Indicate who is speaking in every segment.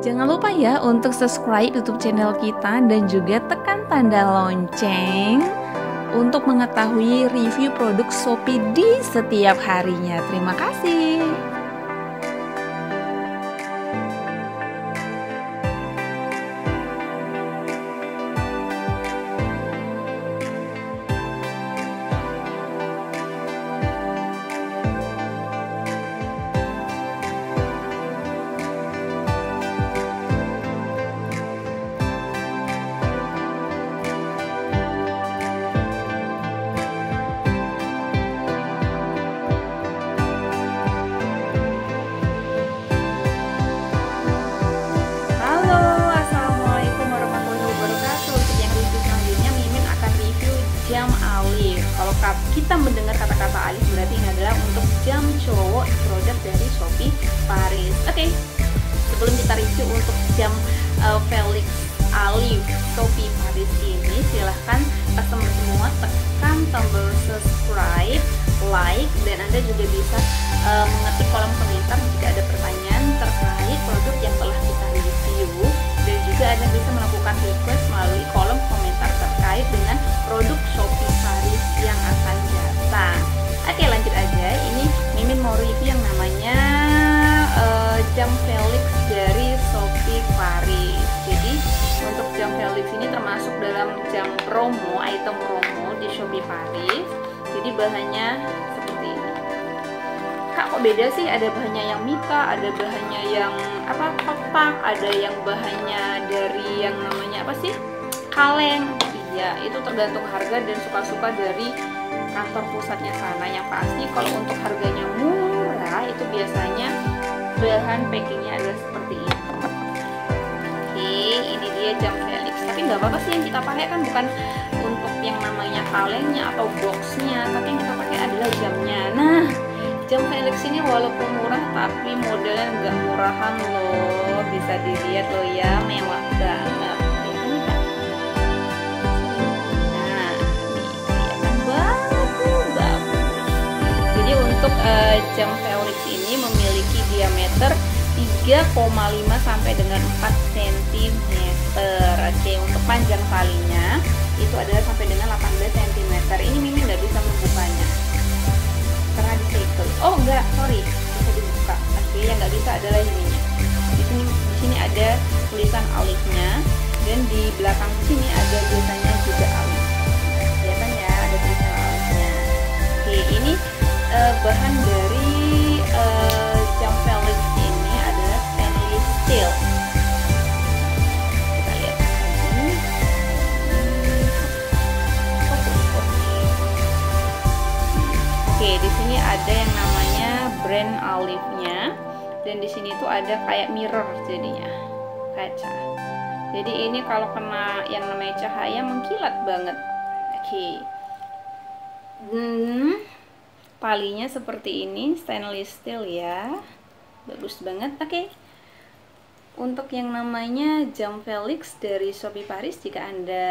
Speaker 1: Jangan lupa ya untuk subscribe YouTube channel kita dan juga tekan tanda lonceng untuk mengetahui review produk Shopee di setiap harinya. Terima kasih. Kalau ka- kita mendengar kata-kata alif berarti ini adalah untuk jam cowok produk dari Shopee Paris. Oke, sebelum kita review untuk jam uh, Felix Alif Shopee Paris ini Silahkan customer semua tekan tombol subscribe, like, dan Anda juga bisa uh, mengetik kolom komentar jika ada dalam jam promo, item promo di Shopee Paris. Jadi bahannya seperti ini. Kak kok beda sih? Ada bahannya yang mika ada bahannya yang apa kotak ada yang bahannya dari yang namanya apa sih? Kaleng. Iya itu tergantung harga dan suka-suka dari kantor pusatnya sana. Yang pasti kalau untuk harganya murah itu biasanya bahan packingnya nggak apa-apa sih yang kita pakai kan bukan untuk yang namanya kalengnya atau boxnya tapi yang kita pakai adalah jamnya. Nah jam Felix ini walaupun murah tapi modelnya nggak murahan loh. Bisa dilihat loh ya mewah banget. Nah jadi untuk eh, jam Felix ini memiliki diameter 3,5 sampai dengan 4 cm oke untuk panjang talinya itu adalah sampai dengan 18 cm ini Mimin nggak bisa membukanya. Karena di segel oh enggak sorry. Bisa dibuka. Oke yang nggak bisa adalah ininya di sini di sini ada tulisan alifnya. Dan di belakang sini ada ada yang namanya brand Alifnya dan di sini tuh ada kayak mirror jadinya kaca. Jadi ini kalau kena yang namanya cahaya mengkilat banget. Oke. Hmm, talinya seperti ini stainless steel ya. Bagus banget. Oke. Untuk yang namanya jam Felix dari Shopee Paris, jika Anda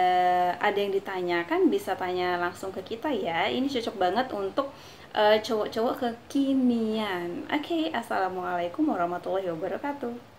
Speaker 1: ada yang ditanyakan, bisa tanya langsung ke kita ya. Ini cocok banget untuk eh, cowok-cowok kekinian. Oke, assalamualaikum warahmatullahi wabarakatuh.